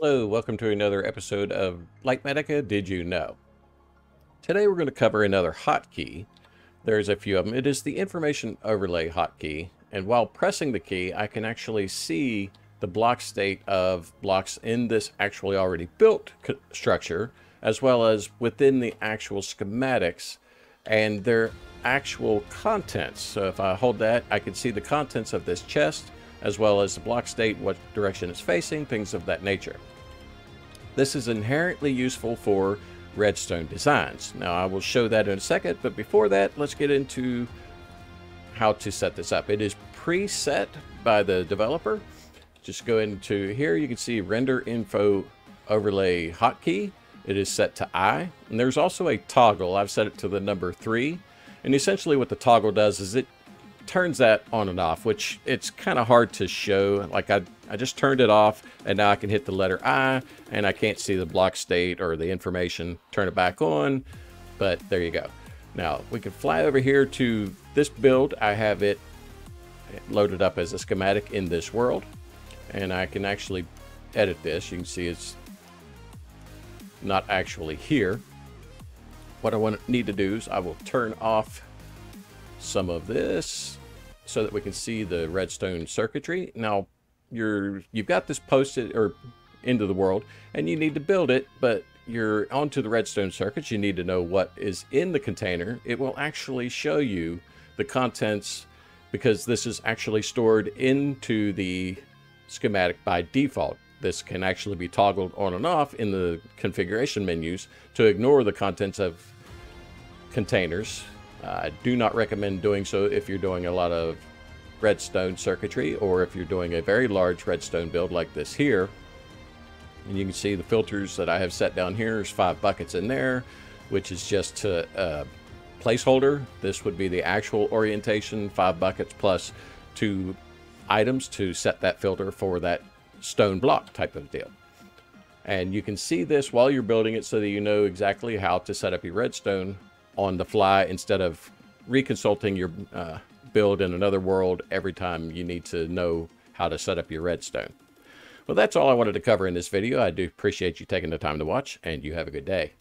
Hello, welcome to another episode of Litematica Did You Know? Today we're going to cover another hotkey. There's a few of them. It is the information overlay hotkey, and while pressing the key, I can actually see the block state of blocks in this actually already built structure, as well as within the actual schematics and their actual contents. So if I hold that, I can see the contents of this chest, as well as the block state, what direction it's facing, things of that nature. This is inherently useful for redstone designs. Now I will show that in a second, but before that, let's get into how to set this up. It is preset by the developer. Just go into here, you can see render info overlay hotkey. It is set to I. And there's also a toggle. I've set it to the number three. And essentially what the toggle does is it turns that on and off, which it's kind of hard to show. Like I, I just turned it off and now I can hit the letter I and I can't see the block state or the information, turn it back on, but there you go. Now we can fly over here to this build. I have it loaded up as a schematic in this world and I can actually edit this. You can see it's not actually here. What I want need to do is I will turn off some of this so that we can see the redstone circuitry. Now, you're, you've got this posted or into the world and you need to build it, but you're onto the redstone circuits. You need to know what is in the container. It will actually show you the contents because this is actually stored into the schematic by default. This can actually be toggled on and off in the configuration menus to ignore the contents of containers I do not recommend doing so if you're doing a lot of redstone circuitry or if you're doing a very large redstone build like this here. And you can see the filters that I have set down here. There's five buckets in there, which is just a uh, placeholder. This would be the actual orientation, five buckets plus two items to set that filter for that stone block type of deal. And you can see this while you're building it so that you know exactly how to set up your redstone on the fly instead of reconsulting your uh, build in another world every time you need to know how to set up your redstone. Well, that's all I wanted to cover in this video. I do appreciate you taking the time to watch, and you have a good day.